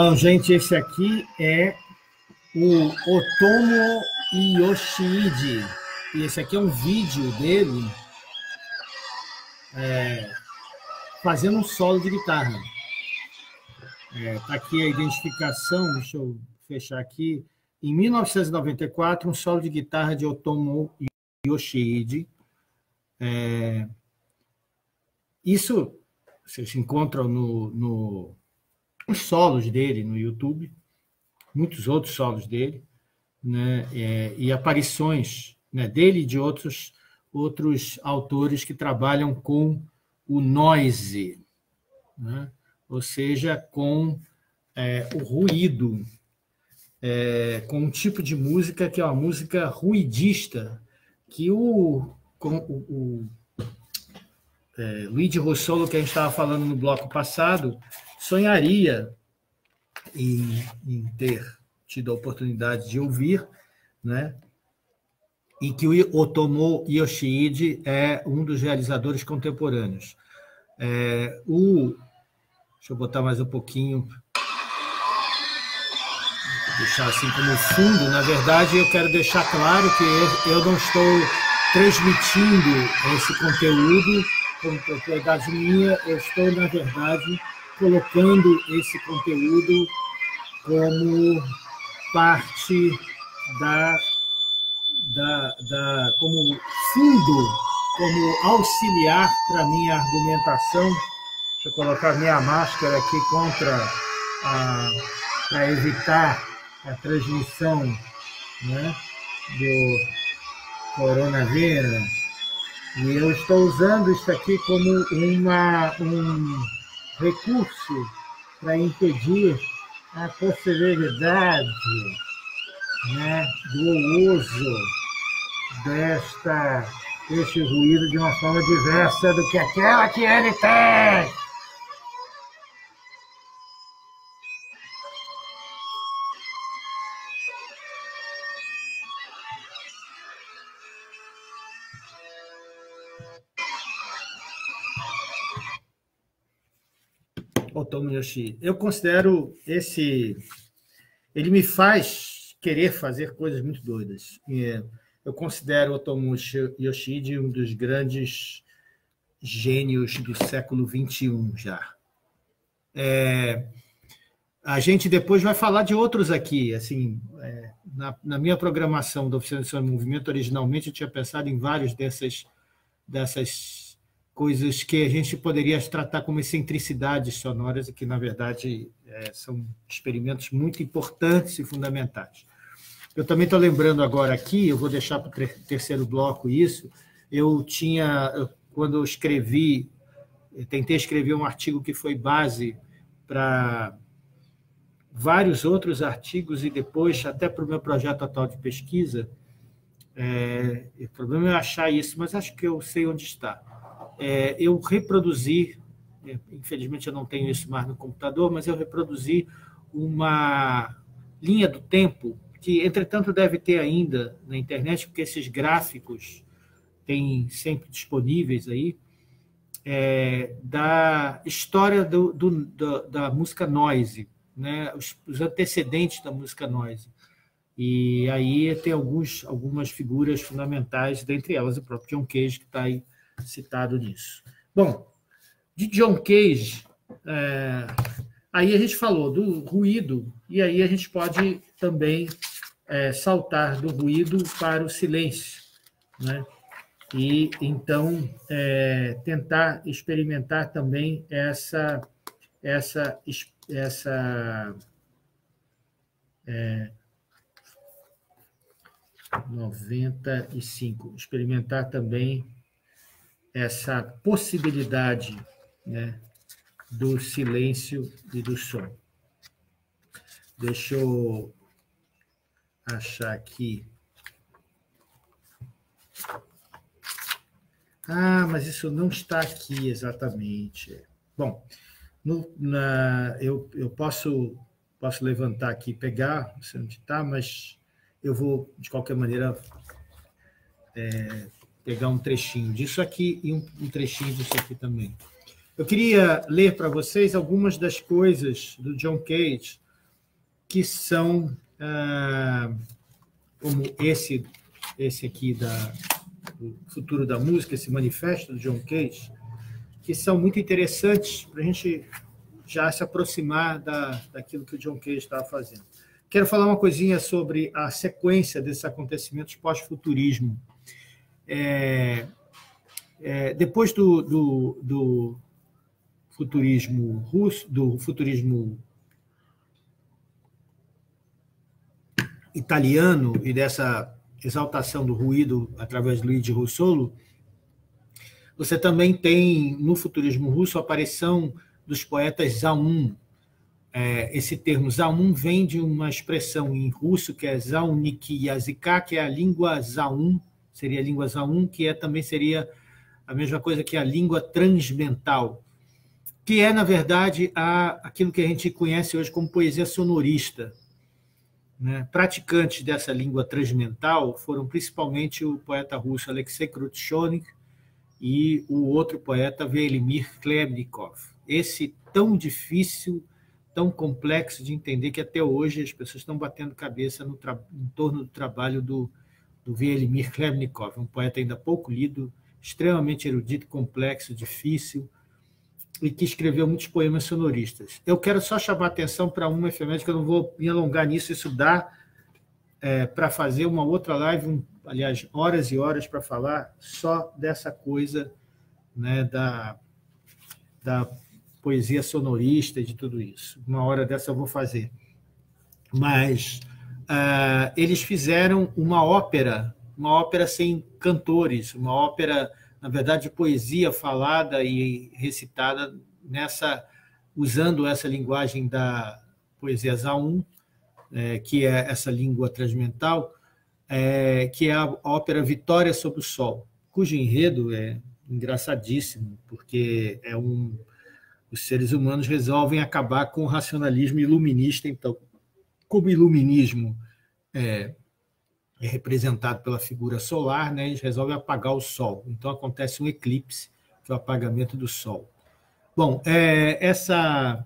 Então, gente, esse aqui é o Otomo Yoshide. E esse aqui é um vídeo dele é, fazendo um solo de guitarra. Está é, tá aqui a identificação, deixa eu fechar aqui. Em 1994, um solo de guitarra de Otomo Yoshide. É, isso vocês encontram no, no os solos dele no YouTube, muitos outros solos dele, né, é, e aparições né, dele e de outros, outros autores que trabalham com o noise, né, ou seja, com é, o ruído, é, com um tipo de música que é uma música ruidista, que o, o é, Luigi Rossolo, que a gente estava falando no bloco passado, sonharia em, em, ter tido a oportunidade de ouvir, né? e que o Otomo Yoshide é um dos realizadores contemporâneos. É, o, deixa eu botar mais um pouquinho, deixar assim como fundo. Na verdade, eu quero deixar claro que eu não estou transmitindo esse conteúdo como propriedade minha, eu estou, na verdade, colocando esse conteúdo como parte da, da, da como fundo, como auxiliar para minha argumentação. Deixa eu colocar minha máscara aqui contra para evitar a transmissão né, do coronavírus. E eu estou usando isso aqui como uma, um recurso para impedir a possibilidade né, do uso desta, deste ruído de uma forma diversa do que aquela que ele tem. Otomo Yoshi. Eu considero esse. Ele me faz querer fazer coisas muito doidas. Eu considero Otomo Yoshide um dos grandes gênios do século XXI já. É, a gente depois vai falar de outros aqui. Assim, é, na, na, minha programação da Oficina de Movimento, originalmente eu tinha pensado em vários dessas, dessas coisas que a gente poderia tratar como excentricidades sonoras e que, na verdade, é, são experimentos muito importantes e fundamentais. Eu também estou lembrando agora aqui, eu vou deixar para o terceiro bloco isso, eu tinha, quando eu escrevi, eu tentei escrever um artigo que foi base para vários outros artigos e depois até para o meu projeto atual de pesquisa, é, o problema é achar isso, mas acho que eu sei onde está é, eu reproduzi, é, infelizmente eu não tenho isso mais no computador, mas eu reproduzi uma linha do tempo, que entretanto deve ter ainda na internet, porque esses gráficos têm sempre disponíveis aí, é, da história do, do, da, da, música noise, né? Os, os, antecedentes da música noise. E aí tem alguns, algumas figuras fundamentais, dentre elas o próprio John Cage, que está aí citado nisso. Bom, de John Cage, é, aí a gente falou do ruído, e aí a gente pode também é, saltar do ruído para o silêncio, né? E então é, tentar experimentar também essa essa essa é, 95 experimentar também essa possibilidade né, do silêncio e do som. Deixa eu achar aqui. Ah, mas isso não está aqui exatamente. Bom, no, na, eu, eu posso, posso levantar aqui e pegar, não sei onde está, mas eu vou, de qualquer maneira, é, pegar um trechinho disso aqui e um, um trechinho disso aqui também. Eu queria ler para vocês algumas das coisas do John Cage que são ah, como esse esse aqui da do futuro da música, esse manifesto do John Cage, que são muito interessantes para a gente já se aproximar da, daquilo que o John Cage estava fazendo. Quero falar uma coisinha sobre a sequência desses acontecimentos pós-futurismo. É, é, depois do, do, do, futurismo russo, do futurismo italiano e dessa exaltação do ruído através de Luigi Russolo, você também tem no futurismo russo a aparição dos poetas Zaun. É, esse termo Zaun vem de uma expressão em russo que é Zauniki Yazika, que é a língua Zaun, seria a língua Zaun, que é, também seria a mesma coisa que a língua transmental, que é, na verdade, a, aquilo que a gente conhece hoje como poesia sonorista. Né? Praticantes dessa língua transmental foram principalmente o poeta russo Alexei Krutchonik e o outro poeta Velimir Klebnikov. Esse tão difícil, tão complexo de entender que até hoje as pessoas estão batendo cabeça no em torno do trabalho do, do Velimir Klebnikov, um poeta ainda pouco lido, extremamente erudito, complexo, difícil, e que escreveu muitos poemas sonoristas. Eu quero só chamar atenção para uma efeméride, que eu não vou me alongar nisso, isso dá é, para fazer uma outra live, um, aliás, horas e horas para falar só dessa coisa né, da, da poesia sonorista e de tudo isso. Uma hora dessa eu vou fazer. Mas uh, eles fizeram uma ópera, uma ópera sem cantores, uma ópera na verdade, poesia falada e recitada nessa usando essa linguagem da poesia Zaun, é, que é essa língua transmental, é, que é a ópera Vitória sobre o Sol, cujo enredo é engraçadíssimo, porque é um os seres humanos resolvem acabar com o racionalismo iluminista, então, como iluminismo é, é representado pela figura solar, né, eles resolvem apagar o Sol. Então acontece um eclipse, que é o apagamento do Sol. Bom, é, essa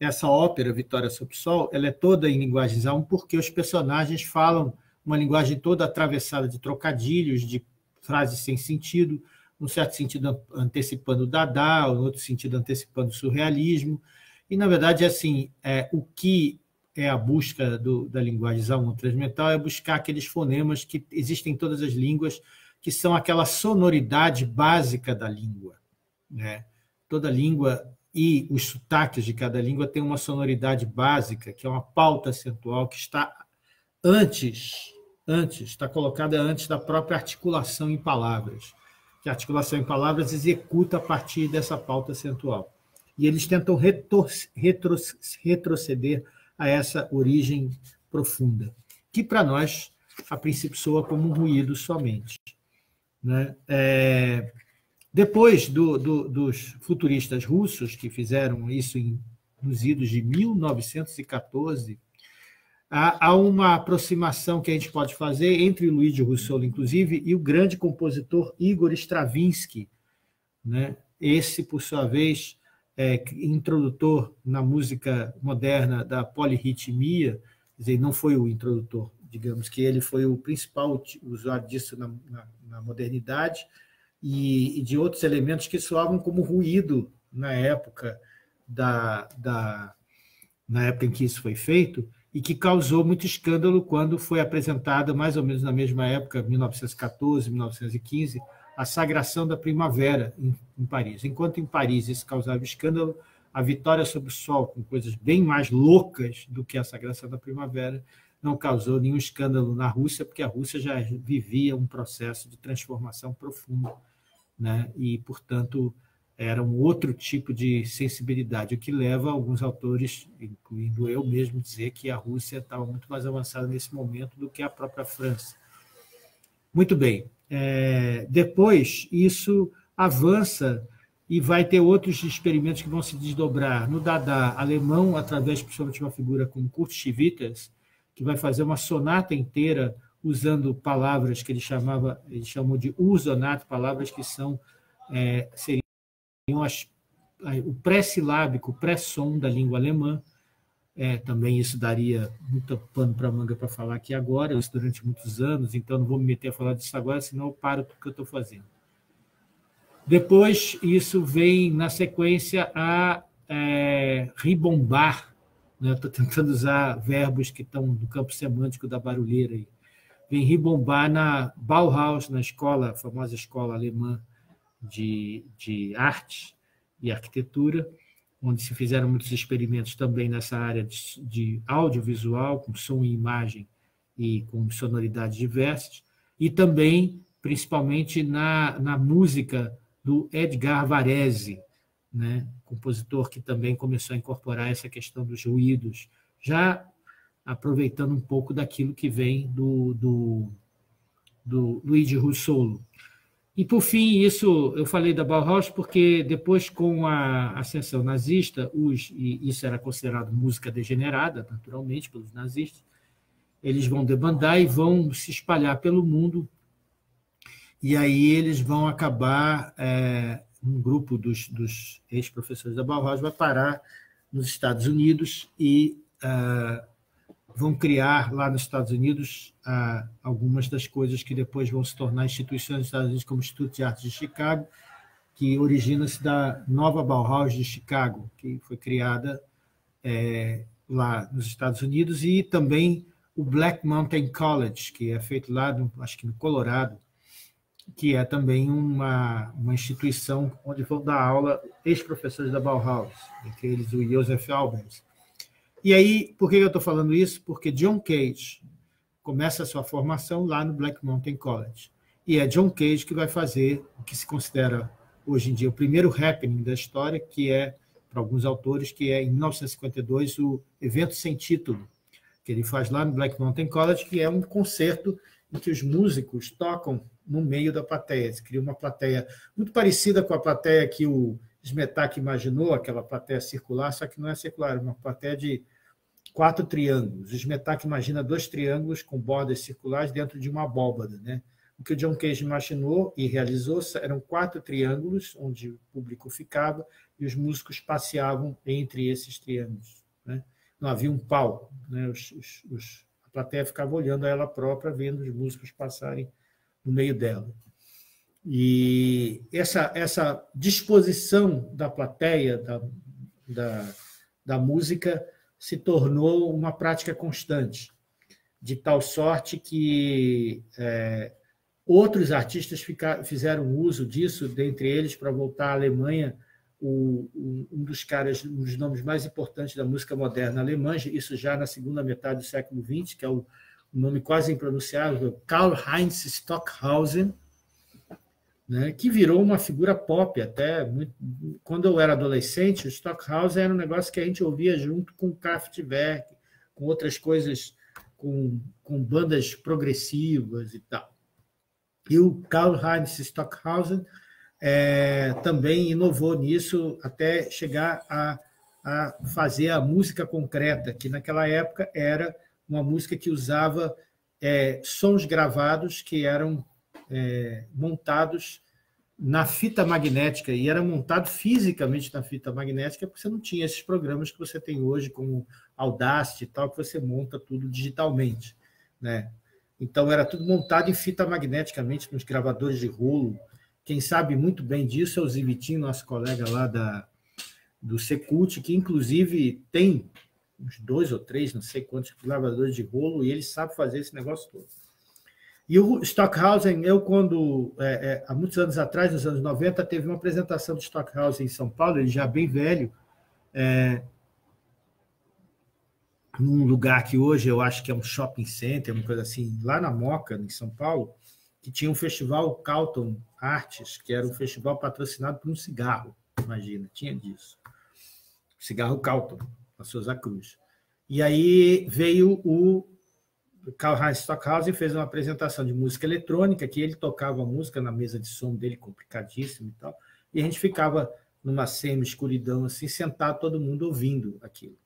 essa ópera Vitória sobre o Sol, ela é toda em linguagem Zaun porque os personagens falam uma linguagem toda atravessada de trocadilhos, de frases sem sentido, num certo sentido antecipando o Dada, no outro sentido antecipando o surrealismo. E, na verdade, assim, é, o que é a busca do, da linguagem Zaun transmental, é buscar aqueles fonemas que existem em todas as línguas, que são aquela sonoridade básica da língua. Né? Toda língua e os sotaques de cada língua têm uma sonoridade básica, que é uma pauta acentual que está antes, antes, está colocada antes da própria articulação em palavras. Que a articulação em palavras executa a partir dessa pauta acentual. E eles tentam retroceder a essa origem profunda, que para nós, a princípio, soa como um ruído somente. Né? É, depois do, do, dos futuristas russos, que fizeram isso em, nos idos de 1914, há, uma aproximação que a gente pode fazer entre Luigi Russolo, inclusive, e o grande compositor Igor Stravinsky. Né? Esse, por sua vez, é, introdutor na música moderna da polirritmia, quer dizer, não foi o introdutor, digamos que ele foi o principal usuário disso na, na, na modernidade, e, e, de outros elementos que soavam como ruído na época da, da na época em que isso foi feito e que causou muito escândalo quando foi apresentada mais ou menos na mesma época, 1914, 1915, a sagração da primavera em, em, Paris. Enquanto em Paris isso causava escândalo, a vitória sobre o sol, com coisas bem mais loucas do que a sagração da primavera, não causou nenhum escândalo na Rússia, porque a Rússia já vivia um processo de transformação profunda, né? e, portanto, era um outro tipo de sensibilidade, o que leva alguns autores, incluindo eu mesmo, dizer que a Rússia estava muito mais avançada nesse momento do que a própria França. Muito bem, é, depois, isso avança e vai ter outros experimentos que vão se desdobrar no Dada alemão, através principalmente de uma figura como Kurt Schwitters, que vai fazer uma sonata inteira usando palavras que ele chamava, ele chamou de usonato, palavras que são é, seriam as, o pré-silábico, pré-som da língua alemã. É, também isso daria muito pano para manga para falar aqui agora, isso durante muitos anos, então não vou me meter a falar disso agora, senão eu paro do que eu estou fazendo. Depois, isso vem na sequência a é, ribombar, né? estou tentando usar verbos que estão no campo semântico da barulheira. Aí. Vem ribombar na Bauhaus, na escola, a famosa escola alemã de, de arte e arquitetura, onde se fizeram muitos experimentos também nessa área de, de audiovisual, com som e imagem e com sonoridades diversas, e também, principalmente, na, na música do Edgar Varese, né? compositor que também começou a incorporar essa questão dos ruídos, já aproveitando um pouco daquilo que vem do, do, do Luigi Russolo. E, por fim, isso eu falei da Bauhaus porque depois, com a ascensão nazista, os, e isso era considerado música degenerada, naturalmente, pelos nazistas, eles vão debandar e vão se espalhar pelo mundo. E aí eles vão acabar, é, um grupo dos, dos ex-professores da Bauhaus vai parar nos Estados Unidos e uh, vão criar lá nos Estados Unidos uh, algumas das coisas que depois vão se tornar instituições dos Estados Unidos, como o Instituto de Artes de Chicago, que origina-se da nova Bauhaus de Chicago, que foi criada é, lá nos Estados Unidos, e também o Black Mountain College, que é feito lá, no, acho que no Colorado, que é também uma, uma instituição onde vão dar aula ex-professores da Bauhaus, entre eles o Joseph Albers. E aí, por que eu estou falando isso? Porque John Cage começa a sua formação lá no Black Mountain College. E é John Cage que vai fazer o que se considera hoje em dia o primeiro happening da história, que é, para alguns autores, que é em 1952 o evento sem título, que ele faz lá no Black Mountain College, que é um concerto em que os músicos tocam no meio da plateia. Se cria uma plateia muito parecida com a plateia que o Smetak imaginou, aquela plateia circular, só que não é circular, é uma plateia de quatro triângulos. O Smetak imagina dois triângulos com bordas circulares dentro de uma abóbada. Né? O que o John Cage imaginou e realizou eram quatro triângulos onde o público ficava e os músicos passeavam entre esses triângulos. Né? Não havia um palco. Né? Os, os, os a plateia ficava olhando a ela própria, vendo os músicos passarem no meio dela. E essa, essa disposição da plateia, da, da, da música, se tornou uma prática constante, de tal sorte que é, outros artistas fizeram uso disso, dentre eles, para voltar à Alemanha, o, um dos caras, um dos nomes mais importantes da música moderna alemã, isso já na segunda metade do século XX, que é um nome quase impronunciável, Karl Heinz Stockhausen, né, que virou uma figura pop até. Muito, quando eu era adolescente, o Stockhausen era um negócio que a gente ouvia junto com Kraftwerk, com outras coisas, com, com bandas progressivas e tal. E o Karl Heinz Stockhausen é, também inovou nisso até chegar a, a fazer a música concreta, que naquela época era uma música que usava é, sons gravados que eram é, montados na fita magnética, e era montado fisicamente na fita magnética, porque você não tinha esses programas que você tem hoje, como Audacity e tal, que você monta tudo digitalmente. Né? Então, era tudo montado em fita magneticamente, nos gravadores de rolo, quem sabe muito bem disso é o Zivitinho, nosso colega lá da, do Secult, que inclusive tem uns dois ou três, não sei quantos lavadores de rolo, e ele sabe fazer esse negócio todo. E o Stockhausen, eu quando, é, é, há muitos anos atrás, nos anos 90, teve uma apresentação do Stockhausen em São Paulo, ele já bem velho, é, num lugar que hoje eu acho que é um shopping center, uma coisa assim, lá na Moca, em São Paulo, que tinha um festival Calton Artes, que era um festival patrocinado por um cigarro, imagina, tinha disso. Cigarro Calton, a Souza Cruz. E aí veio o Karl-Heinz Stockhausen fez uma apresentação de música eletrônica, que ele tocava música na mesa de som dele, complicadíssimo e tal, e a gente ficava numa semi-escuridão, assim, sentado, todo mundo ouvindo aquilo.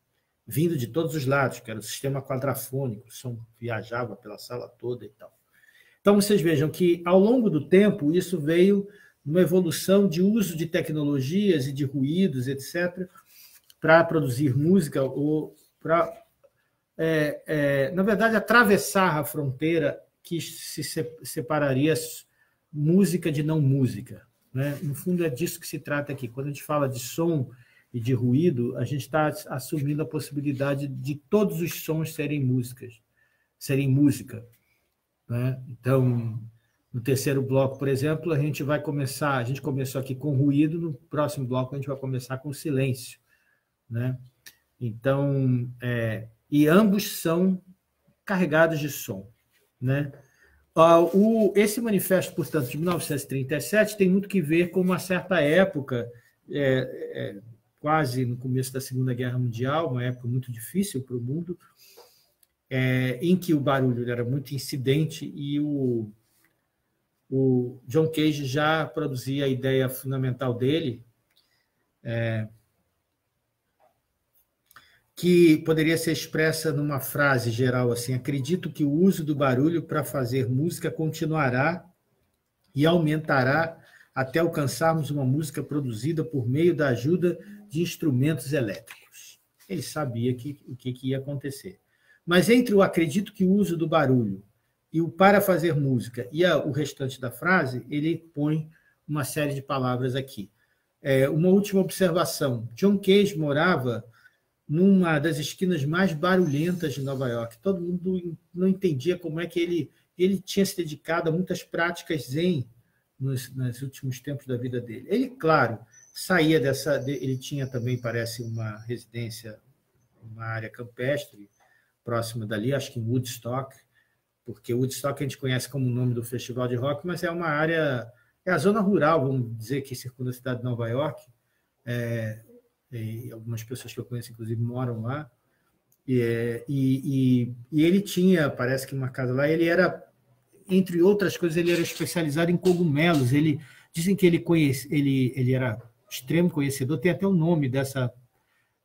vindo de todos os lados, que era o sistema quadrafônico, o som viajava pela sala toda e tal. Então, vocês vejam que, ao longo do tempo, isso veio numa evolução de uso de tecnologias e de ruídos, etc., para produzir música ou para, é, é, na verdade, atravessar a fronteira que se separaria música de não música. Né? No fundo, é disso que se trata aqui. Quando a gente fala de som e de ruído, a gente está assumindo a possibilidade de todos os sons serem músicas, serem música. Né? Então, no terceiro bloco, por exemplo, a gente vai começar, a gente começou aqui com ruído, no próximo bloco a gente vai começar com silêncio. Né? Então, é, e ambos são carregados de som. Né? o, esse manifesto, portanto, de 1937 tem muito que ver com uma certa época, é, é, quase no começo da Segunda Guerra Mundial, uma época muito difícil para o mundo, é, em que o barulho era muito incidente e o, o John Cage já produzia a ideia fundamental dele, é, que poderia ser expressa numa frase geral assim: acredito que o uso do barulho para fazer música continuará e aumentará até alcançarmos uma música produzida por meio da ajuda de instrumentos elétricos. Ele sabia que, o que, que ia acontecer. Mas entre o acredito que o uso do barulho e o para fazer música e a, o restante da frase, ele põe uma série de palavras aqui. É, uma última observação: John Cage morava numa das esquinas mais barulhentas de Nova York. Todo mundo não entendia como é que ele ele tinha se dedicado a muitas práticas zen nos, nos últimos tempos da vida dele. Ele, claro, saía dessa. Ele tinha também, parece, uma residência, uma área campestre próxima dali, acho que em Woodstock, porque Woodstock a gente conhece como o nome do festival de rock, mas é uma área, é a zona rural, vamos dizer, que circunda a cidade de Nova York. É, e algumas pessoas que eu conheço, inclusive, moram lá. E, e, e, e, ele tinha, parece que uma casa lá, ele era, entre outras coisas, ele era especializado em cogumelos. Ele dizem que ele conhece, ele, ele era extremo conhecedor, tem até o nome dessa,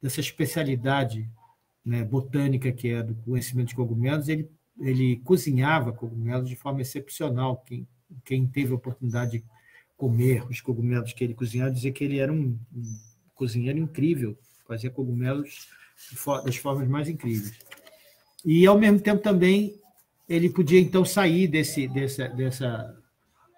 dessa especialidade né, botânica que é do conhecimento de cogumelos. Ele, ele cozinhava cogumelos de forma excepcional. Quem, quem teve a oportunidade de comer os cogumelos que ele cozinhava, dizia que ele era um, um cozinheiro incrível, fazia cogumelos das formas mais incríveis. E, ao mesmo tempo, também, ele podia, então, sair desse, dessa, dessa,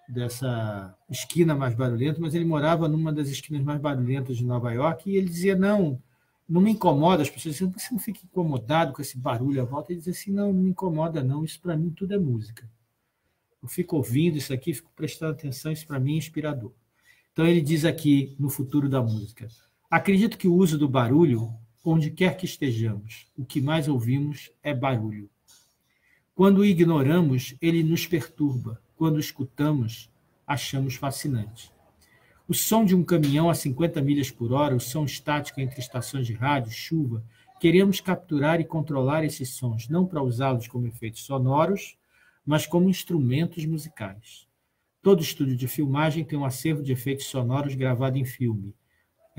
dessa esquina mais barulhenta, mas ele morava numa das esquinas mais barulhentas de Nova York, e ele dizia, não, não me incomoda, as pessoas diziam, você não fica incomodado com esse barulho à volta? Ele dizia assim, não, não me incomoda não, isso para mim tudo é música. Eu fico ouvindo isso aqui, fico prestando atenção, isso para mim é inspirador. Então ele diz aqui no futuro da música, Acredito que o uso do barulho, onde quer que estejamos, o que mais ouvimos é barulho. Quando o ignoramos, ele nos perturba. Quando o escutamos, achamos fascinante. O som de um caminhão a 50 milhas por hora, o som estático entre estações de rádio, chuva, queremos capturar e controlar esses sons, não para usá-los como efeitos sonoros, mas como instrumentos musicais. Todo estúdio de filmagem tem um acervo de efeitos sonoros gravado em filme.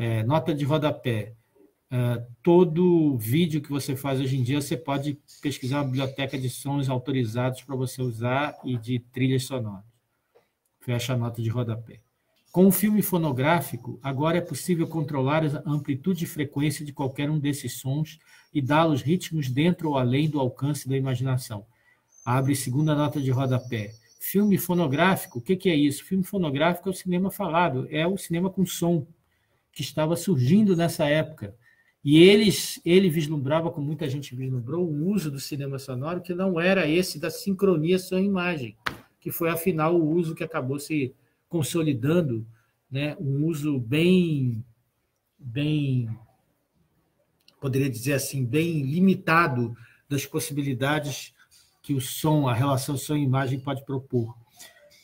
É, nota de rodapé. É, todo vídeo que você faz hoje em dia, você pode pesquisar uma biblioteca de sons autorizados para você usar e de trilhas sonoras. Fecha a nota de rodapé. Com o filme fonográfico, agora é possível controlar a amplitude e frequência de qualquer um desses sons e dá-los ritmos dentro ou além do alcance da imaginação. Abre segunda nota de rodapé. Filme fonográfico, o que, que é isso? Filme fonográfico é o cinema falado, é o cinema com som que estava surgindo nessa época. E eles, ele vislumbrava, como muita gente vislumbrou, o uso do cinema sonoro que não era esse da sincronia som-imagem, que foi, afinal, o uso que acabou se consolidando, né? um uso bem, bem, poderia dizer assim, bem limitado das possibilidades que o som, a relação som-imagem pode propor.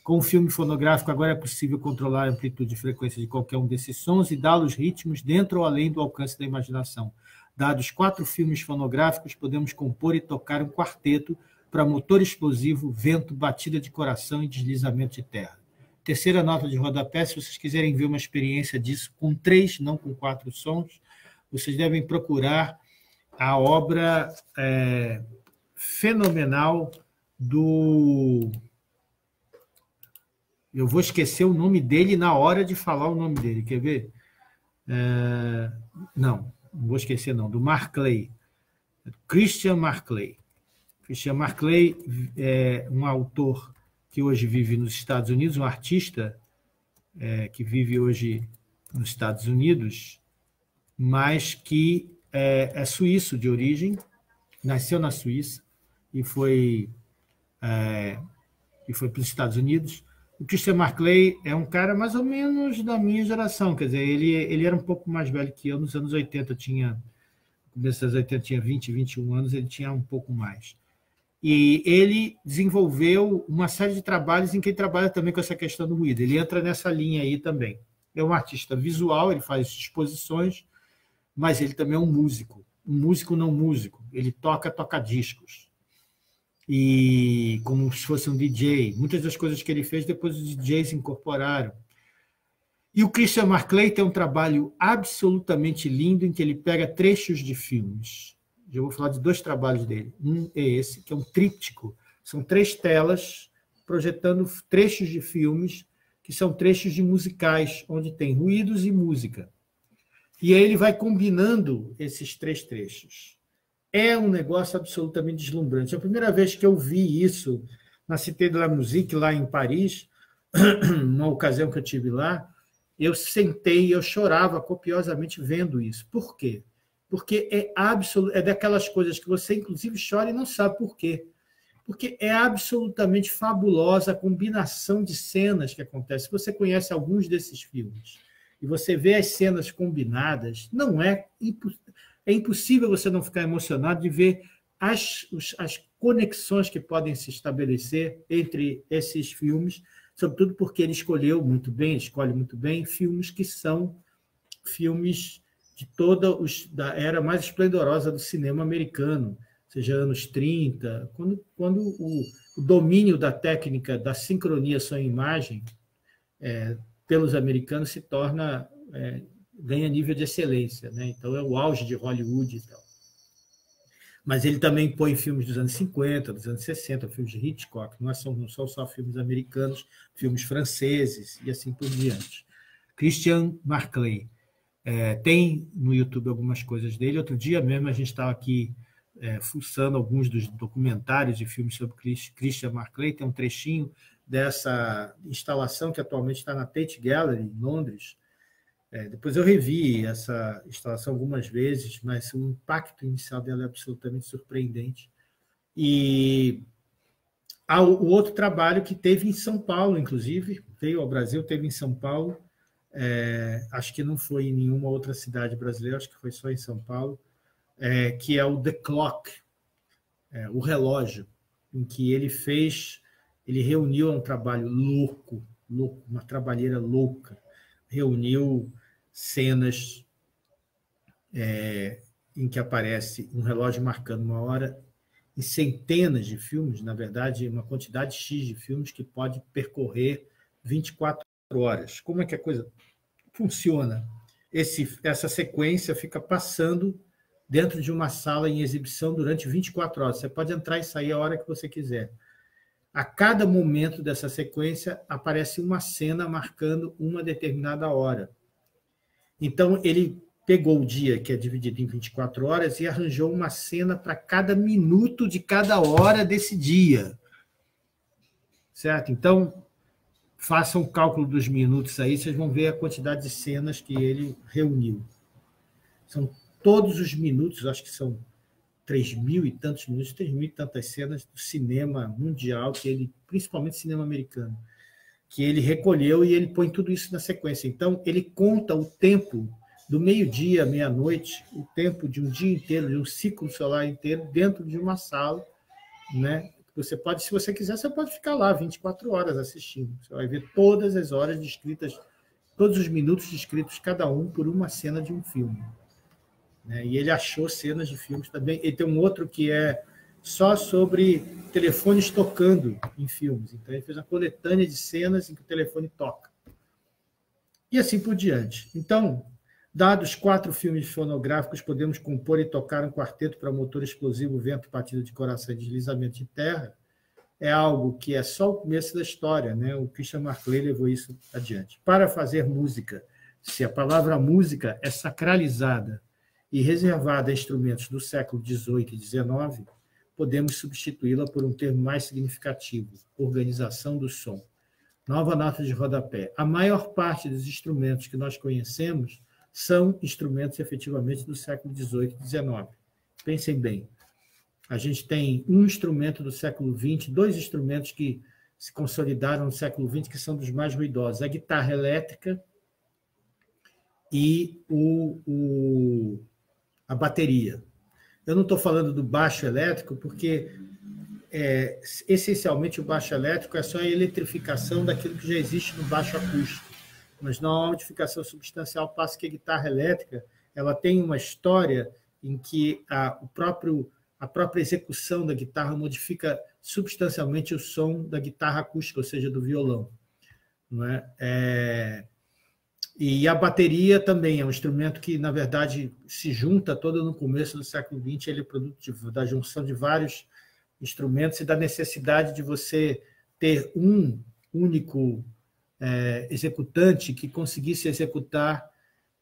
Com o filme fonográfico, agora é possível controlar a amplitude e frequência de qualquer um desses sons e dá-los ritmos dentro ou além do alcance da imaginação. Dados quatro filmes fonográficos, podemos compor e tocar um quarteto para motor explosivo, vento, batida de coração e deslizamento de terra. Terceira nota de rodapé, se vocês quiserem ver uma experiência disso com três, não com quatro sons, vocês devem procurar a obra é, fenomenal do. Eu vou esquecer o nome dele na hora de falar o nome dele, quer ver? É, não, não vou esquecer, não, do Marclay. Christian Marclay. Christian Marclay é um autor que hoje vive nos Estados Unidos, um artista é, que vive hoje nos Estados Unidos, mas que é, é, suíço de origem, nasceu na Suíça e foi é, e foi para os Estados Unidos. O Christian Marclay é um cara mais ou menos da minha geração, quer dizer, ele, ele era um pouco mais velho que eu, nos anos 80 tinha, começo dos 80 tinha 20, 21 anos, ele tinha um pouco mais. E ele desenvolveu uma série de trabalhos em que ele trabalha também com essa questão do ruído. Ele entra nessa linha aí também. É um artista visual, ele faz exposições, mas ele também é um músico. Um músico não músico. Ele toca, toca discos. E como se fosse um DJ. Muitas das coisas que ele fez, depois os DJs incorporaram. E o Christian Marclay tem um trabalho absolutamente lindo em que ele pega trechos de filmes eu vou falar de dois trabalhos dele. Um é esse, que é um tríptico. São três telas projetando trechos de filmes, que são trechos de musicais, onde tem ruídos e música. E aí ele vai combinando esses três trechos. É um negócio absolutamente deslumbrante. A primeira vez que eu vi isso na Cité de la Musique, lá em Paris, numa ocasião que eu tive lá, eu sentei e eu chorava copiosamente vendo isso. Por quê? porque é absoluto, é daquelas coisas que você inclusive chora e não sabe por quê. Porque é absolutamente fabulosa a combinação de cenas que acontece. Você conhece alguns desses filmes e você vê as cenas combinadas, não é é impossível você não ficar emocionado de ver as, as conexões que podem se estabelecer entre esses filmes, sobretudo porque ele escolheu muito bem, escolhe muito bem filmes que são filmes de toda os, da era mais esplendorosa do cinema americano, seja anos 30, quando, quando o, o domínio da técnica da sincronia som-imagem é, pelos americanos se torna é, ganha nível de excelência, né? Então é o auge de Hollywood e tal. Mas ele também põe filmes dos anos 50, dos anos 60, filmes de Hitchcock, não são, não são só filmes americanos, filmes franceses e assim por diante. Christian Marclay. É, tem no YouTube algumas coisas dele. Outro dia mesmo a gente estava aqui é, fuçando alguns dos documentários e filmes sobre Christian Marclay. Tem um trechinho dessa instalação que atualmente está na Tate Gallery, em Londres. É, depois eu revi essa instalação algumas vezes, mas o impacto inicial dela é absolutamente surpreendente. E há o outro trabalho que teve em São Paulo, inclusive, veio ao Brasil, teve em São Paulo, é, acho que não foi em nenhuma outra cidade brasileira, acho que foi só em São Paulo, é, que é o The Clock, é, o relógio, em que ele fez, ele reuniu um trabalho louco, louco, uma trabalheira louca, reuniu cenas é, em que aparece um relógio marcando uma hora e centenas de filmes, na verdade, uma quantidade X de filmes que pode percorrer 24 horas. Como é que a coisa funciona? Esse, essa sequência fica passando dentro de uma sala em exibição durante 24 horas. Você pode entrar e sair a hora que você quiser. A cada momento dessa sequência aparece uma cena marcando uma determinada hora. Então, ele pegou o dia, que é dividido em 24 horas, e arranjou uma cena para cada minuto de cada hora desse dia. Certo? Então, façam o cálculo dos minutos aí, vocês vão ver a quantidade de cenas que ele reuniu. São todos os minutos, acho que são três mil e tantos minutos, três mil e tantas cenas do cinema mundial, que ele, principalmente cinema americano, que ele recolheu e ele põe tudo isso na sequência. Então, ele conta o tempo do meio-dia à meia-noite, o tempo de um dia inteiro, de um ciclo solar inteiro, dentro de uma sala, né? Você pode, se você quiser, você pode ficar lá 24 horas assistindo. Você vai ver todas as horas descritas, todos os minutos descritos, cada um por uma cena de um filme. Né? E ele achou cenas de filmes também. E tem um outro que é só sobre telefones tocando em filmes. Então, ele fez uma coletânea de cenas em que o telefone toca. E assim por diante. Então, Dados quatro filmes fonográficos, podemos compor e tocar um quarteto para motor explosivo, vento, batida de coração e deslizamento de terra. É algo que é só o começo da história, né? O Christian Marclay levou isso adiante. Para fazer música, se a palavra música é sacralizada e reservada a instrumentos do século XVIII e XIX, podemos substituí-la por um termo mais significativo: organização do som. Nova nota de rodapé. A maior parte dos instrumentos que nós conhecemos são instrumentos efetivamente do século XVIII e XIX. Pensem bem, a gente tem um instrumento do século XX, dois instrumentos que se consolidaram no século XX, que são dos mais ruidosos: a guitarra elétrica e o, o a bateria. Eu não estou falando do baixo elétrico, porque é, essencialmente o baixo elétrico é só a eletrificação daquilo que já existe no baixo acústico mas não há modificação substancial, passo que a guitarra elétrica ela tem uma história em que a, o próprio, a própria execução da guitarra modifica substancialmente o som da guitarra acústica, ou seja, do violão. Não é? é e a bateria também é um instrumento que, na verdade, se junta todo no começo do século XX, ele é produto da junção de vários instrumentos e da necessidade de você ter um único é, executante que conseguisse executar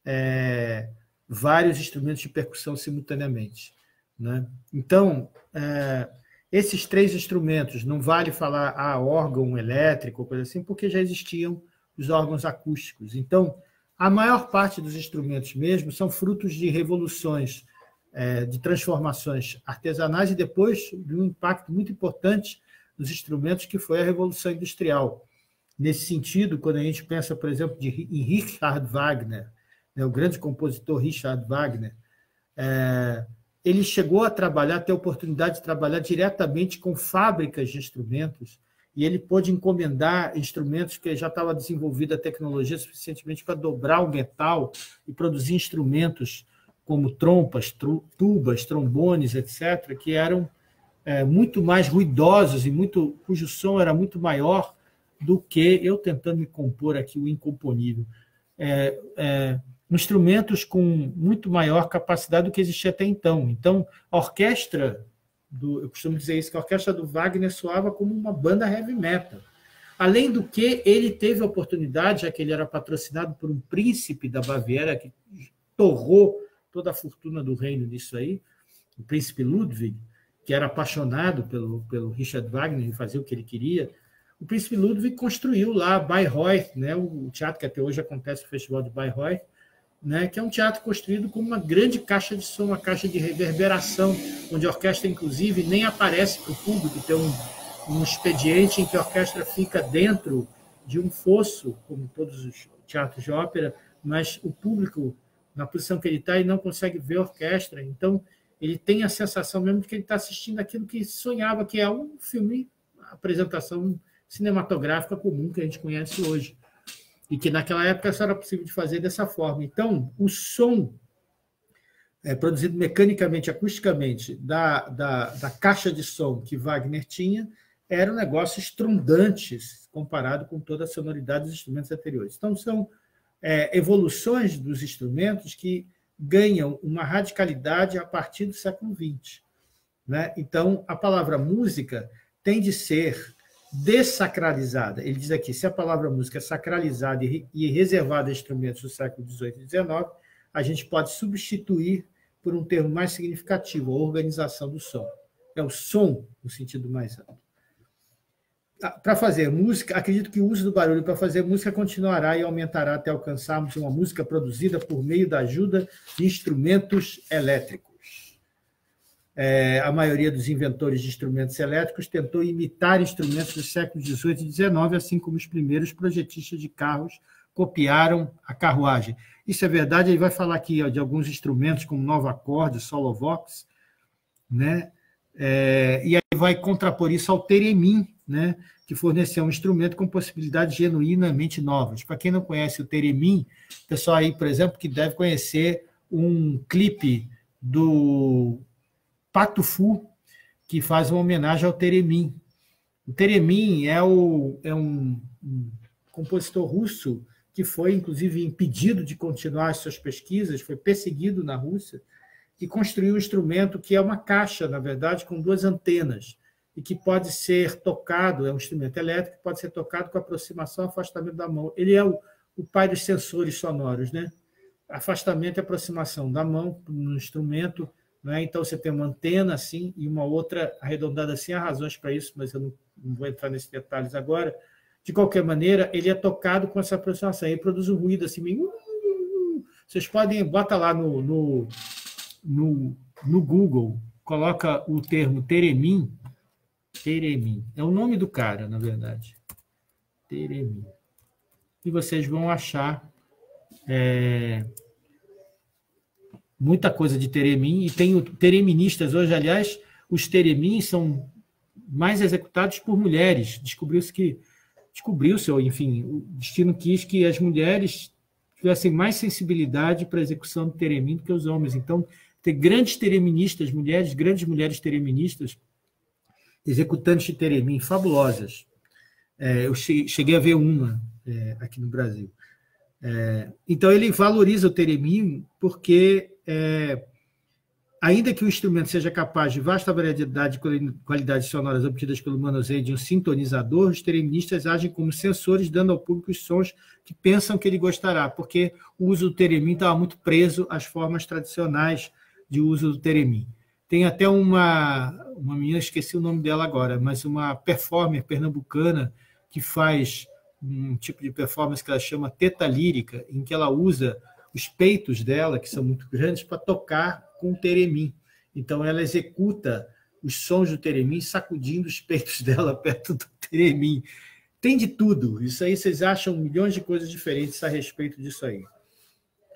é, vários instrumentos de percussão simultaneamente. Né? Então, é, esses três instrumentos, não vale falar ah, órgão elétrico, coisa assim, porque já existiam os órgãos acústicos. Então, a maior parte dos instrumentos mesmo são frutos de revoluções, é, de transformações artesanais e depois de um impacto muito importante nos instrumentos, que foi a Revolução Industrial nesse sentido, quando a gente pensa, por exemplo, de, em Richard Wagner, né, o grande compositor Richard Wagner, é, ele chegou a trabalhar, ter a oportunidade de trabalhar diretamente com fábricas de instrumentos, e ele pôde encomendar instrumentos que já estava desenvolvida a tecnologia suficientemente para dobrar o metal e produzir instrumentos como trompas, tubas, trombones, etc., que eram é, muito mais ruidosos e muito cujo som era muito maior do que eu tentando me compor aqui o incomponível. É, é, instrumentos com muito maior capacidade do que existia até então. Então, a orquestra, do, eu costumo dizer isso, que a orquestra do Wagner soava como uma banda heavy metal. Além do que, ele teve a oportunidade, já que ele era patrocinado por um príncipe da Baviera, que torrou toda a fortuna do reino nisso aí, o príncipe Ludwig, que era apaixonado pelo, pelo Richard Wagner e fazia o que ele queria, o príncipe Ludwig construiu lá Bayreuth, né, o teatro que até hoje acontece no Festival de Bayreuth, né, que é um teatro construído como uma grande caixa de som, uma caixa de reverberação, onde a orquestra, inclusive, nem aparece para o público, tem um, um expediente em que a orquestra fica dentro de um fosso, como todos os teatros de ópera, mas o público, na posição que ele está, ele não consegue ver a orquestra, então ele tem a sensação mesmo de que ele está assistindo aquilo que sonhava, que é um filme, apresentação cinematográfica comum que a gente conhece hoje. E que naquela época só era possível de fazer dessa forma. Então, o som é, produzido mecanicamente, acusticamente, da, da, da caixa de som que Wagner tinha, era um negócio estrondante comparado com toda a sonoridade dos instrumentos anteriores. Então, são é, evoluções dos instrumentos que ganham uma radicalidade a partir do século XX. Né? Então, a palavra música tem de ser dessacralizada. Ele diz aqui: se a palavra música é sacralizada e reservada a instrumentos do século XVIII e XIX, a gente pode substituir por um termo mais significativo, a organização do som. É o som no sentido mais amplo. Ah, para fazer música, acredito que o uso do barulho para fazer música continuará e aumentará até alcançarmos uma música produzida por meio da ajuda de instrumentos elétricos é, a maioria dos inventores de instrumentos elétricos tentou imitar instrumentos do século XVIII e XIX, assim como os primeiros projetistas de carros copiaram a carruagem. Isso é verdade, ele vai falar aqui ó, de alguns instrumentos como Nova Acorde, Solovox, né? É, e aí vai contrapor isso ao Teremin, né? que forneceu um instrumento com possibilidades genuinamente novas. Para quem não conhece o Teremin, pessoal aí, por exemplo, que deve conhecer um clipe do Pato Fu, que faz uma homenagem ao Teremin. O Teremin é, o, é um, um compositor russo que foi, inclusive, impedido de continuar as suas pesquisas, foi perseguido na Rússia, que construiu um instrumento que é uma caixa, na verdade, com duas antenas, e que pode ser tocado, é um instrumento elétrico, pode ser tocado com aproximação afastamento da mão. Ele é o, o pai dos sensores sonoros, né? Afastamento e aproximação da mão no instrumento, né? Então você tem uma antena assim e uma outra arredondada assim, há razões para isso, mas eu não, não vou entrar nesses detalhes agora. De qualquer maneira, ele é tocado com essa aproximação, ele produz um ruído assim, meio... vocês podem, bota lá no, no, no, no Google, coloca o termo Teremin, Teremin, é o nome do cara, na verdade, Teremin, e vocês vão achar é, muita coisa de Teremin, e tem tereministas hoje, aliás, os Teremins são mais executados por mulheres, descobriu-se que descobriu-se, ou enfim, o destino quis que as mulheres tivessem mais sensibilidade para a execução do teremim do que os homens. Então, ter grandes tereministas, mulheres, grandes mulheres tereministas, executantes de teremim, fabulosas. É, eu cheguei a ver uma é, aqui no Brasil. É, então, ele valoriza o teremim porque é, Ainda que o instrumento seja capaz de vasta variedade de qualidades sonoras obtidas pelo manuseio de um sintonizador, os tereministas agem como sensores, dando ao público os sons que pensam que ele gostará, porque o uso do teremin estava muito preso às formas tradicionais de uso do teremin. Tem até uma, uma menina, esqueci o nome dela agora, mas uma performer pernambucana que faz um tipo de performance que ela chama teta lírica, em que ela usa os peitos dela, que são muito grandes, para tocar com o teremim. Então, ela executa os sons do teremim sacudindo os peitos dela perto do teremim. Tem de tudo. Isso aí vocês acham milhões de coisas diferentes a respeito disso aí.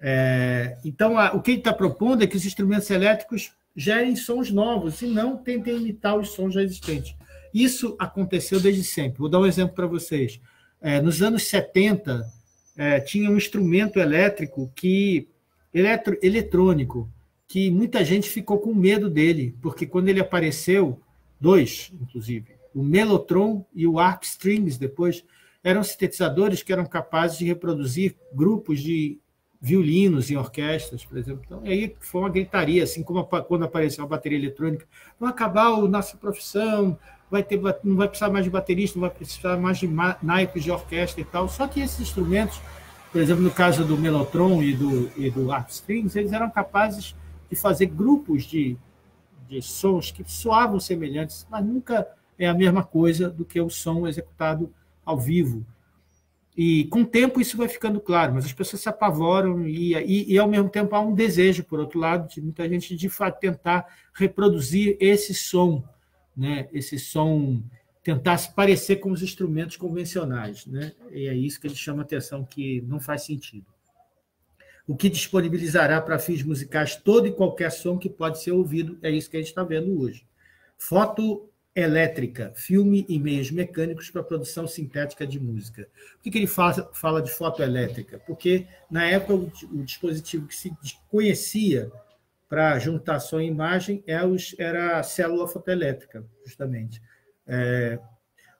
É, então, a, o que ele está propondo é que os instrumentos elétricos gerem sons novos e não tentem imitar os sons já existentes. Isso aconteceu desde sempre. Vou dar um exemplo para vocês. É, nos anos 70, é, tinha um instrumento elétrico que eletro, eletrônico que muita gente ficou com medo dele, porque quando ele apareceu, dois, inclusive, o Mellotron e o Arp Strings depois, eram sintetizadores que eram capazes de reproduzir grupos de violinos em orquestras, por exemplo. Então, aí foi uma gritaria, assim como quando apareceu a bateria eletrônica. Vai acabar a nossa profissão, vai ter, não vai precisar mais de baterista, não vai precisar mais de naipes de orquestra e tal. Só que esses instrumentos, por exemplo, no caso do Mellotron e do, e do Arp Strings, eles eram capazes de fazer grupos de, de sons que soavam semelhantes, mas nunca é a mesma coisa do que o som executado ao vivo. E com o tempo isso vai ficando claro, mas as pessoas se apavoram e, e, e ao mesmo tempo há um desejo, por outro lado, de muita gente de tentar reproduzir esse som, né? esse som, tentar se parecer com os instrumentos convencionais. Né? E é isso que ele chama a atenção, que não faz sentido o que disponibilizará para fins musicais todo e qualquer som que pode ser ouvido. É isso que a gente está vendo hoje. Foto elétrica, filme e meios mecânicos para produção sintética de música. Por que, que ele fala, fala de fotoelétrica? Porque, na época, o, o dispositivo que se conhecia para juntar som e imagem é era a célula fotoelétrica, justamente. É,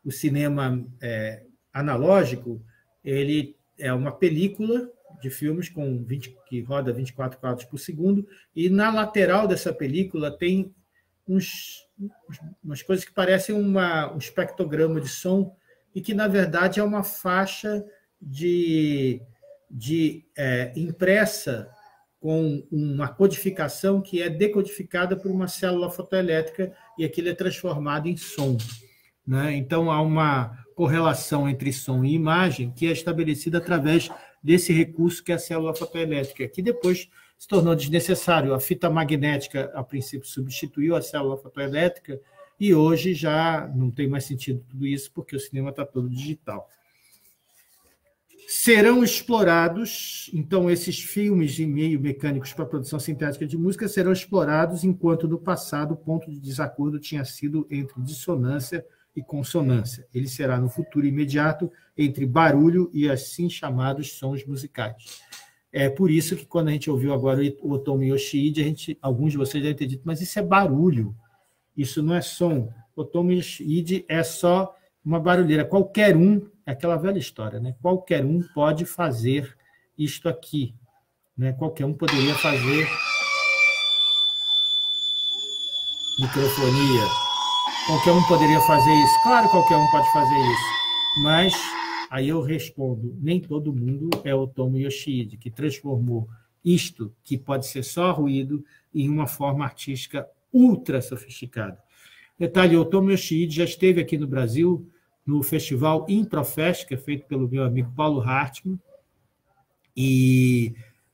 o cinema é, analógico ele é uma película de filmes com 20, que roda 24 quadros por segundo, e na lateral dessa película tem uns, umas coisas que parecem uma, um espectrograma de som e que, na verdade, é uma faixa de, de é, impressa com uma codificação que é decodificada por uma célula fotoelétrica e aquilo é transformado em som. Né? Então, há uma correlação entre som e imagem que é estabelecida através desse recurso que é a célula fotoelétrica, que depois se tornou desnecessário. A fita magnética, a princípio, substituiu a célula fotoelétrica e hoje já não tem mais sentido tudo isso, porque o cinema está todo digital. Serão explorados, então, esses filmes de meio mecânicos para produção sintética de música serão explorados, enquanto no passado o ponto de desacordo tinha sido entre dissonância e consonância. Ele será no futuro imediato entre barulho e assim chamados sons musicais. É por isso que quando a gente ouviu agora o Otomi Yoshide, a gente, alguns de vocês devem ter dito, mas isso é barulho, isso não é som. Otomi Yoshide é só uma barulheira. Qualquer um É aquela velha história, né? Qualquer um pode fazer isto aqui. Né? Qualquer um poderia fazer microfonia. Qualquer um poderia fazer isso. Claro, qualquer um pode fazer isso. Mas aí eu respondo: nem todo mundo é o Tomo Yoshide, que transformou isto, que pode ser só ruído, em uma forma artística ultra sofisticada. Detalhe: o Tomo Yoshide já esteve aqui no Brasil no festival Improfest, que é feito pelo meu amigo Paulo Hartmann, e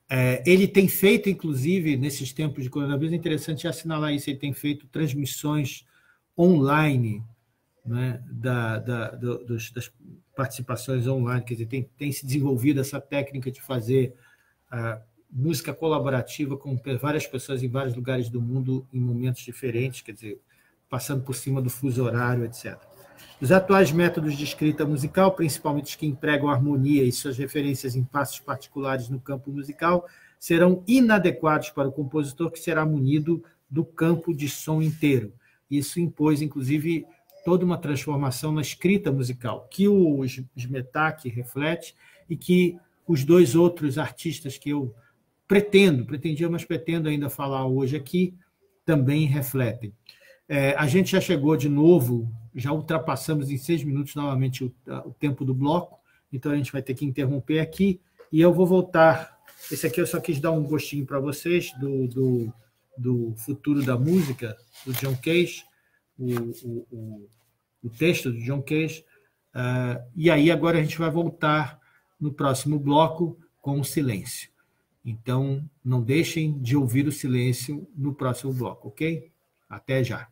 é, ele tem feito, inclusive, nesses tempos de coronavírus, é interessante assinalar isso, ele tem feito transmissões online né, da, da, do, dos, das participações online, quer dizer, tem, tem se desenvolvido essa técnica de fazer uh, música colaborativa com várias pessoas em vários lugares do mundo em momentos diferentes, quer dizer, passando por cima do fuso horário, etc. Os atuais métodos de escrita musical, principalmente os que empregam harmonia e suas referências em passos particulares no campo musical, serão inadequados para o compositor que será munido do campo de som inteiro. Isso impôs, inclusive, toda uma transformação na escrita musical, que o Smetak reflete e que os dois outros artistas que eu pretendo, pretendia, mas pretendo ainda falar hoje aqui, também refletem. É, a gente já chegou de novo, já ultrapassamos em seis minutos novamente o, o, tempo do bloco, então a gente vai ter que interromper aqui e eu vou voltar. Esse aqui eu só quis dar um gostinho para vocês do, do, do, futuro da música, do John Cage, o, o, o texto do John Cage. Uh, e aí agora a gente vai voltar no próximo bloco com o silêncio. Então, não deixem de ouvir o silêncio no próximo bloco, ok? Até já.